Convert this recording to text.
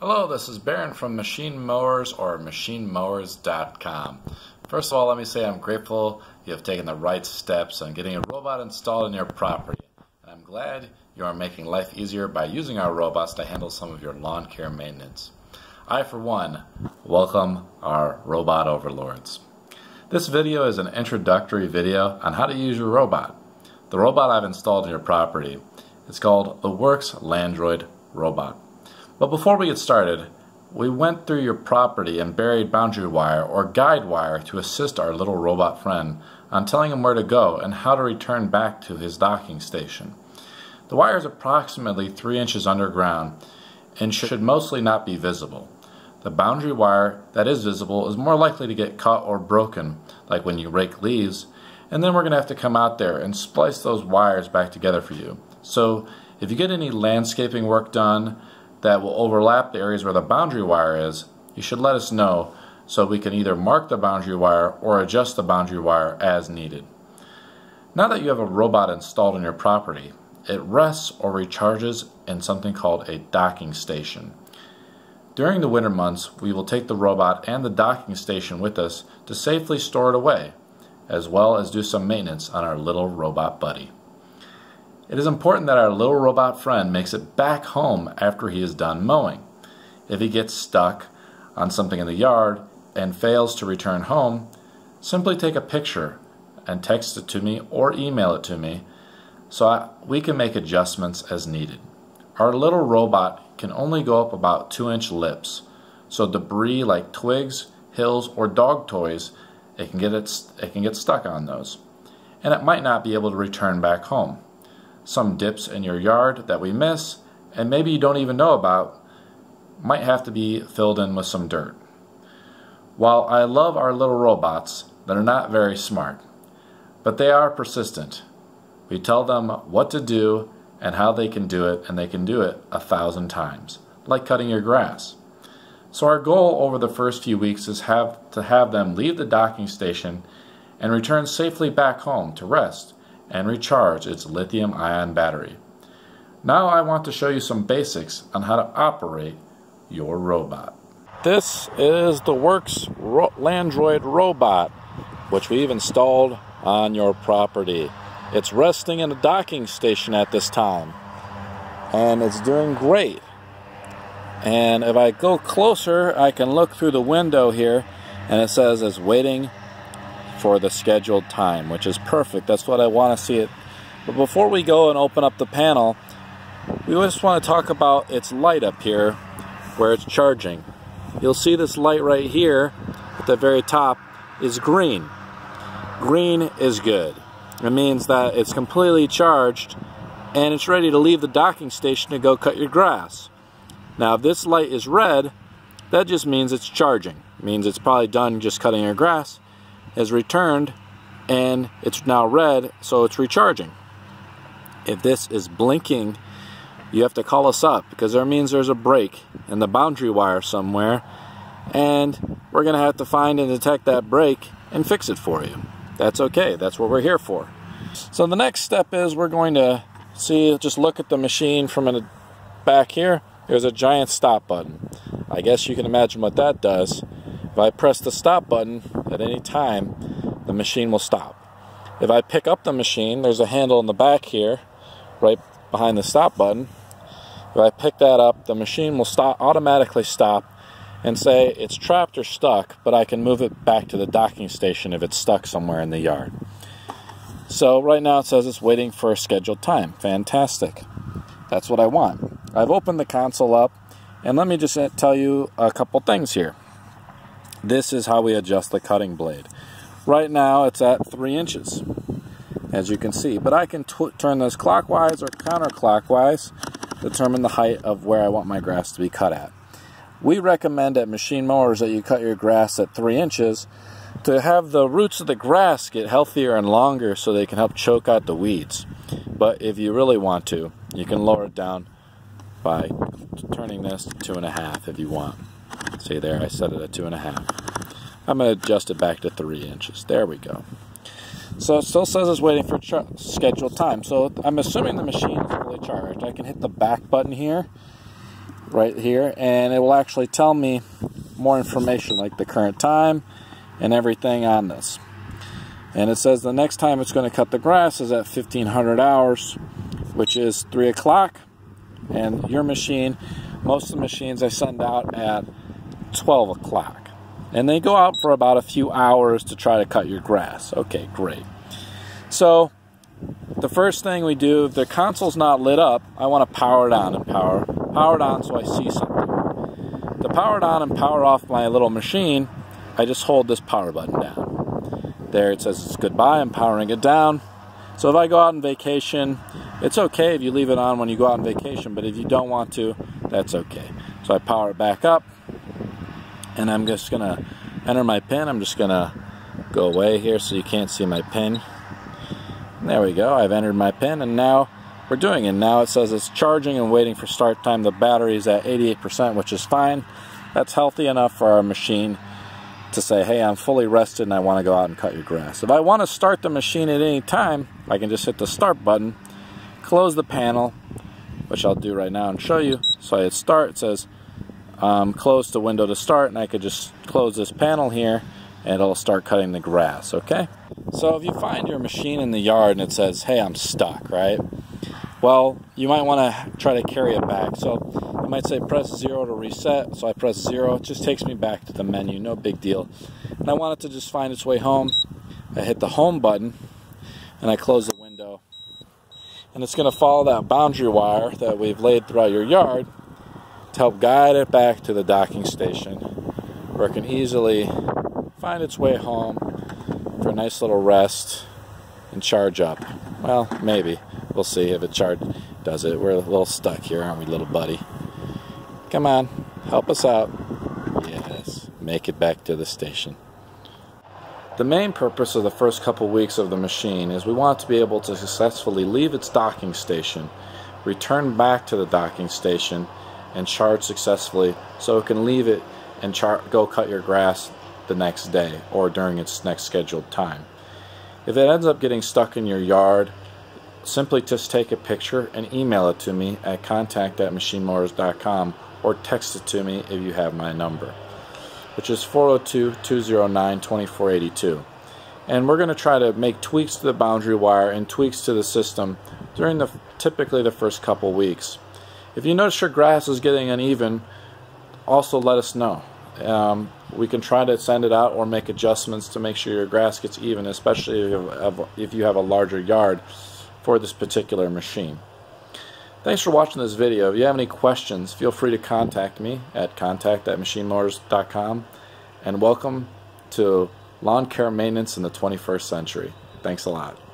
Hello, this is Baron from Machine Mowers or MachineMowers.com. First of all, let me say I'm grateful you have taken the right steps on getting a robot installed in your property. And I'm glad you are making life easier by using our robots to handle some of your lawn care maintenance. I, for one, welcome our robot overlords. This video is an introductory video on how to use your robot. The robot I've installed in your property is called the Worx Landroid Robot. But before we get started, we went through your property and buried boundary wire or guide wire to assist our little robot friend on telling him where to go and how to return back to his docking station. The wire is approximately 3 inches underground and should mostly not be visible. The boundary wire that is visible is more likely to get cut or broken, like when you rake leaves, and then we're going to have to come out there and splice those wires back together for you. So if you get any landscaping work done, that will overlap the areas where the boundary wire is, you should let us know so we can either mark the boundary wire or adjust the boundary wire as needed. Now that you have a robot installed in your property, it rests or recharges in something called a docking station. During the winter months, we will take the robot and the docking station with us to safely store it away, as well as do some maintenance on our little robot buddy. It is important that our little robot friend makes it back home after he is done mowing. If he gets stuck on something in the yard and fails to return home, simply take a picture and text it to me or email it to me so I, we can make adjustments as needed. Our little robot can only go up about 2 inch lips, so debris like twigs, hills, or dog toys, it can get, it, it can get stuck on those. And it might not be able to return back home some dips in your yard that we miss, and maybe you don't even know about, might have to be filled in with some dirt. While I love our little robots, they're not very smart, but they are persistent. We tell them what to do and how they can do it, and they can do it a thousand times, like cutting your grass. So our goal over the first few weeks is have to have them leave the docking station and return safely back home to rest and recharge its lithium ion battery. Now I want to show you some basics on how to operate your robot. This is the Worx Ro Landroid robot, which we've installed on your property. It's resting in a docking station at this time, and it's doing great. And if I go closer, I can look through the window here, and it says it's waiting for the scheduled time, which is perfect. That's what I want to see it. But before we go and open up the panel, we just want to talk about its light up here where it's charging. You'll see this light right here at the very top is green. Green is good. It means that it's completely charged and it's ready to leave the docking station to go cut your grass. Now if this light is red, that just means it's charging. It means it's probably done just cutting your grass has returned and it's now red, so it's recharging. If this is blinking, you have to call us up because that means there's a break in the boundary wire somewhere and we're going to have to find and detect that break and fix it for you. That's okay. That's what we're here for. So the next step is we're going to see, just look at the machine from the back here. There's a giant stop button. I guess you can imagine what that does. If I press the stop button at any time, the machine will stop. If I pick up the machine, there's a handle in the back here, right behind the stop button. If I pick that up, the machine will stop automatically stop and say it's trapped or stuck, but I can move it back to the docking station if it's stuck somewhere in the yard. So right now it says it's waiting for a scheduled time. Fantastic. That's what I want. I've opened the console up, and let me just uh, tell you a couple things here. This is how we adjust the cutting blade. Right now it's at 3 inches, as you can see. But I can turn this clockwise or counterclockwise, to determine the height of where I want my grass to be cut at. We recommend at machine mowers that you cut your grass at 3 inches to have the roots of the grass get healthier and longer so they can help choke out the weeds. But if you really want to, you can lower it down by turning this to two and a half if you want. See there, I set it at two and a half. I'm going to adjust it back to three inches. There we go. So it still says it's waiting for scheduled time. So I'm assuming the machine is fully charged. I can hit the back button here right here and it will actually tell me more information like the current time and everything on this. And it says the next time it's going to cut the grass is at 1500 hours, which is 3 o'clock. And your machine, most of the machines I send out at 12 o'clock. And they go out for about a few hours to try to cut your grass. Okay, great. So the first thing we do, if the console's not lit up, I want to power it on and power, power it on so I see something. To power it on and power off my little machine, I just hold this power button down. There it says it's goodbye, I'm powering it down. So if I go out on vacation, it's okay if you leave it on when you go out on vacation, but if you don't want to, that's okay. So I power it back up, and I'm just gonna enter my pin. I'm just gonna go away here so you can't see my pin. There we go, I've entered my pin, and now we're doing it. Now it says it's charging and waiting for start time. The battery is at 88%, which is fine. That's healthy enough for our machine to say, hey, I'm fully rested and I want to go out and cut your grass. If I want to start the machine at any time, I can just hit the start button, close the panel, which I'll do right now and show you. So I hit start, it says um, close the window to start, and I could just close this panel here and it'll start cutting the grass, okay? So if you find your machine in the yard and it says, hey, I'm stuck, right? Well, you might want to try to carry it back. So you might say press zero to reset. So I press zero. It just takes me back to the menu. No big deal. And I want it to just find its way home. I hit the home button and I close the window. And it's going to follow that boundary wire that we've laid throughout your yard to help guide it back to the docking station where it can easily find its way home for a nice little rest and charge up. Well, maybe. We'll see if it chart does it. We're a little stuck here, aren't we, little buddy? Come on, help us out. Yes, make it back to the station. The main purpose of the first couple weeks of the machine is we want to be able to successfully leave its docking station, return back to the docking station, and charge successfully so it can leave it and go cut your grass the next day or during its next scheduled time. If it ends up getting stuck in your yard simply just take a picture and email it to me at contact at machinemowers.com or text it to me if you have my number, which is 402-209-2482. And we're going to try to make tweaks to the boundary wire and tweaks to the system during the typically the first couple weeks. If you notice your grass is getting uneven, also let us know. Um, we can try to send it out or make adjustments to make sure your grass gets even, especially if you have, if you have a larger yard for this particular machine. Thanks for watching this video. If you have any questions, feel free to contact me at contact at machinemowers.com and welcome to lawn care maintenance in the 21st century. Thanks a lot.